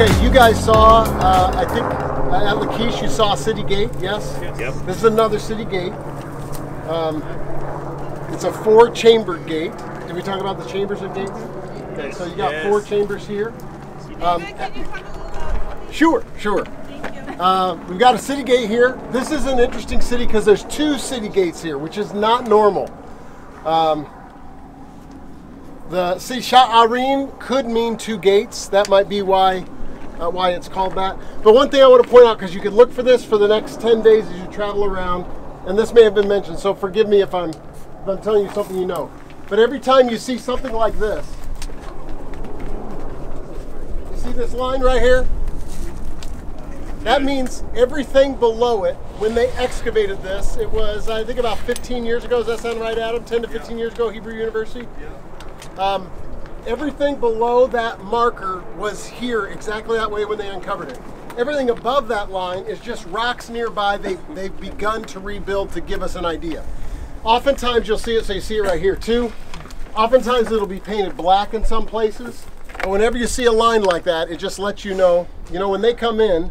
you guys saw, uh, I think uh, at Lachish you saw a City Gate, yes? Yep. This is another city gate. Um, it's a four chambered gate. Did we talk about the chambers of gates? Okay, so you got Yes. four chambers here. Um, Can you talk a little? Sure, sure. Thank you. Uh, we've got a city gate here. This is an interesting city because there's two city gates here, which is not normal. Um, the see Sha'arim could mean two gates. That might be why uh, why it's called that. But one thing I want to point out because you could look for this for the next ten days as you travel around, and this may have been mentioned. So forgive me if I'm if I'm telling you something you know. But every time you see something like this, you see this line right here. That means everything below it, when they excavated this, it was, I think, about 15 years ago. Does that sound right, Adam? 10 to 15 years ago, Hebrew University? Yeah. Um, everything below that marker was here exactly that way when they uncovered it. Everything above that line is just rocks nearby they, they've begun to rebuild to give us an idea. Oftentimes you'll see it, so you see it right here too. Oftentimes it'll be painted black in some places. And whenever you see a line like that, it just lets you know, you know, when they come in,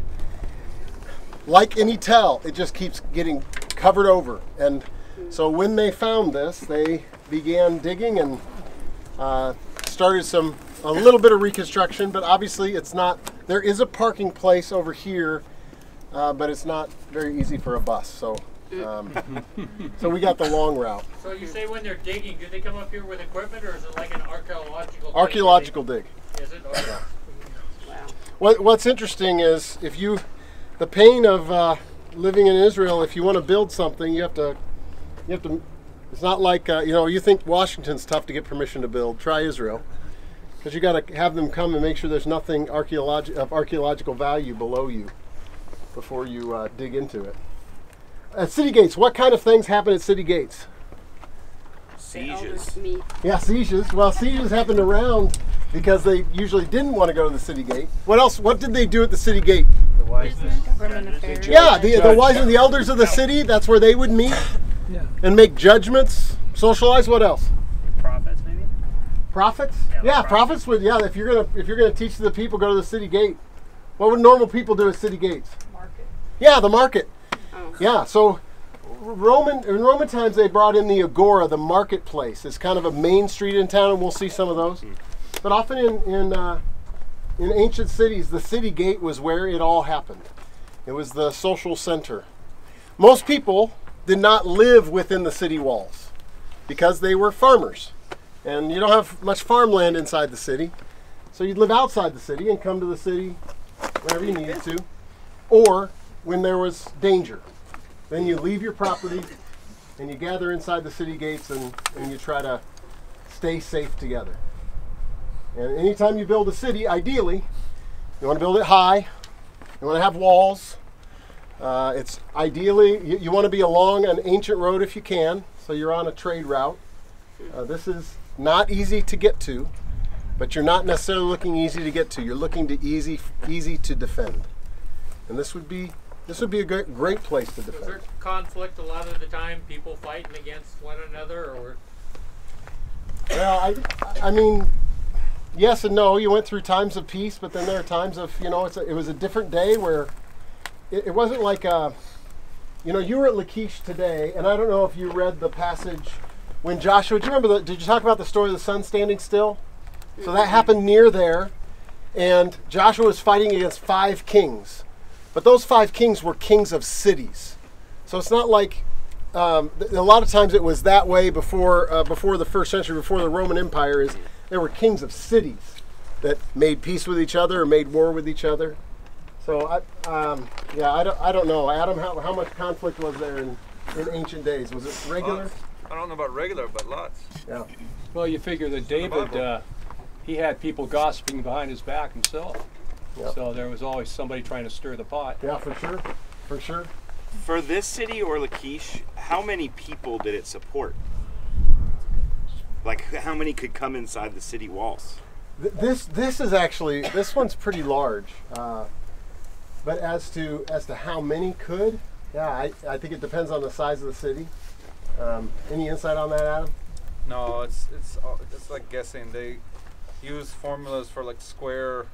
like any tell, it just keeps getting covered over. And so when they found this, they began digging and uh, started some a little bit of reconstruction. But obviously, it's not. There is a parking place over here, uh, but it's not very easy for a bus. So. Um, so we got the long route, So you say when they're digging, do they come up here with equipment, or is it like an archaeological? dig? archaeological dig. Is it? Okay. What, what's interesting is if you, the pain of uh, living in Israel, if you want to build something, you have to, you have to. It's not like uh, you know you think Washington's tough to get permission to build. Try Israel, because you got to have them come and make sure there's nothing archaeologi- of archaeological value below you before you uh, dig into it. At city gates, what kind of things happen at city gates? Sieges. Yeah, sieges. Well, sieges happened around because they usually didn't want to go to the city gate. What else? What did they do at the city gate? The wise men. Government affairs. Yeah, the, the wise and the elders of the city, that's where they would meet Yeah. and make judgments, socialize. What else? Prophets, Yeah, Yeah, the prophets would yeah, if you're gonna if you're gonna teach the people, go to the city gate. What would normal people do at city gates? Market. Yeah, the market. Oh. Yeah, so Roman in Roman times they brought in the agora, the marketplace. It's kind of a main street in town, and we'll see some of those. But often in in uh, in ancient cities, the city gate was where it all happened. It was the social center. Most people did not live within the city walls because they were farmers, and you don't have much farmland inside the city. So you'd live outside the city and come to the city whenever you needed to, or when there was danger. Then you leave your property and you gather inside the city gates and, and you try to stay safe together. And anytime you build a city, ideally, you want to build it high, you want to have walls. Uh, it's ideally, you, you want to be along an ancient road if you can, so you're on a trade route. Uh, this is not easy to get to, but you're not necessarily looking easy to get to. You're looking to easy, easy to defend. And this would be this would be a great, great place to defend. there conflict a lot of the time? People fighting against one another, or Well, I, I mean, yes and no. You went through times of peace, but then there are times of, you know, it's a, it was a different day where it, it wasn't like, uh you know, you were at Lachish today, and I don't know if you read the passage when Joshua. Do you remember? The, did you talk about the story of the sun standing still? So that happened near there, and Joshua was fighting against five kings, but those five kings were kings of cities. So it's not like um, a lot of times it was that way before uh, before the first century, before the Roman Empire. Is there were kings of cities that made peace with each other or made war with each other. So I, um, yeah, I don't, I don't know, Adam. How, how much conflict was there in, in ancient days? Was it regular? Lots. I don't know about regular, but lots. Yeah. Well, you figure that David, uh, he had people gossiping behind his back himself. Yep. So there was always somebody trying to stir the pot. Yeah, for sure, for sure. For this city or Lachish, how many people did it support? Like, how many could come inside the city walls? Th- This this is actually this one's pretty large, uh, but as to as to how many could, yeah, I, I think it depends on the size of the city. Um, any insight on that, Adam? No, it's it's all- it's like guessing. They use formulas for like square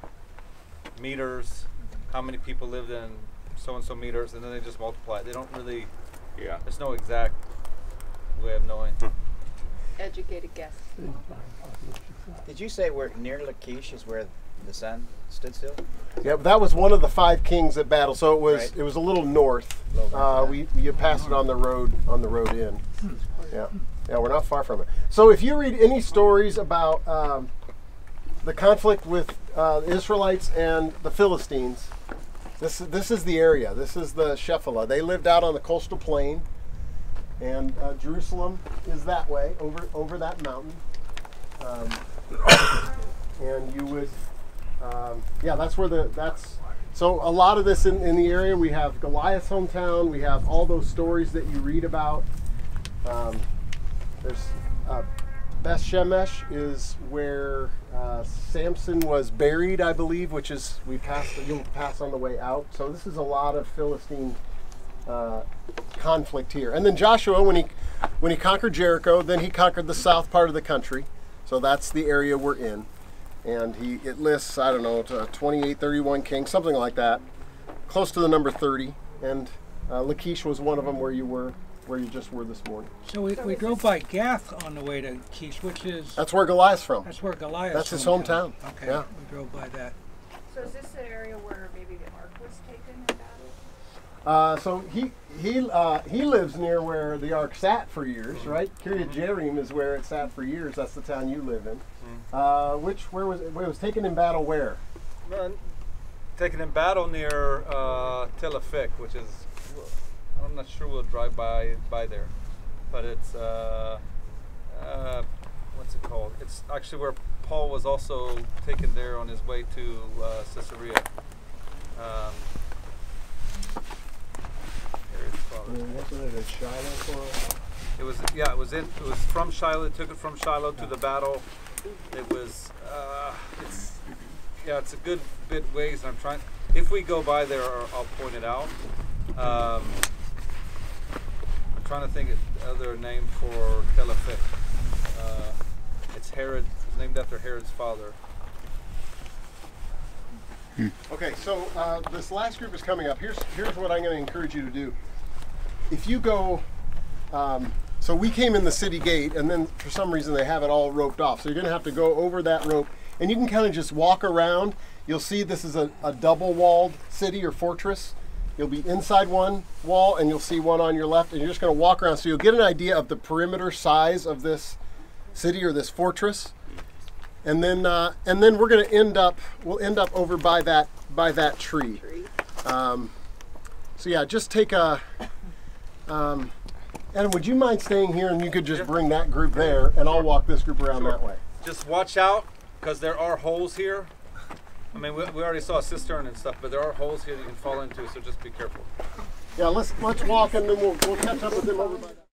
meters, how many people lived in so and so meters, and then they just multiply. They don't really. Yeah. There's no exact way of knowing. Educated guess. Did you say we're near Lachish is where the sun stood still? Yeah, that was one of the five kings that battled. So it was Right. it was a little north. Little Uh, we you passed it on the road on the road in. Yeah, yeah, we're not far from it. So if you read any stories about um, the conflict with uh, the Israelites and the Philistines, this this is the area. This is the Shephelah. They lived out on the coastal plain, and uh, Jerusalem is that way over over that mountain. Um, and you would um, yeah, that's where the that's so a lot of this in, in the area. We have Goliath's hometown. We have all those stories that you read about. Um, there's uh, Beth Shemesh is where uh, Samson was buried, I believe, which is we pass you'll pass on the way out. So this is a lot of Philistine uh, conflict here. And then Joshua, when he when he conquered Jericho, then he conquered the south part of the country. So that's the area we're in and he it lists I don't know to 28, 31 kings, something like that, close to the number 30. And uh, Lachish was one of them where you were, where you just were this morning. So we, we drove by Gath on the way to Kish, which is That's where Goliath's from. that's where Goliath. that's his hometown. Okay, Yeah. we drove by that. So is this the area where maybe the ark was taken in battle? Uh, so he he uh, he lives near where the ark sat for years, right? Kiryat Jearim is where it sat for years. That's the town you live in. Uh, which where was it? Where it was taken in battle? Where? Taken in battle near uh, Tel Afek, which is I'm not sure we'll drive by by there, but it's uh, uh, what's it called? It's actually where Paul was also taken there on his way to uh, Caesarea. Um, here. Wasn't it in Shiloh for? It was yeah, it was in it was from Shiloh. Took it from Shiloh to the battle. It was uh, it's yeah, it's a good bit ways. I'm trying. If we go by there, I'll point it out. Um, I'm trying to think of other name for Tel Uh, it's Herod. It's named after Herod's father. Okay, so uh, this last group is coming up. Here's here's what I'm going to encourage you to do. If you go, um, so we came in the city gate, and then for some reason they have it all roped off. So you're going to have to go over that rope, and you can kind of just walk around. You'll see this is a, a double-walled city or fortress. You'll be inside one wall, and you'll see one on your left, and you're just going to walk around. So you'll get an idea of the perimeter size of this city or this fortress and then uh, and then we're going to end up we'll end up over by that by that tree. Um, so yeah, just take a. Um, Adam, would you mind staying here and you could just bring that group there, and I'll walk this group around Sure. that way. Just watch out, because there are holes here. I mean, we, we already saw a cistern and stuff, but there are holes here that you can fall into, so just be careful. Yeah, let's let's walk and then we'll we'll catch up with them over by. that.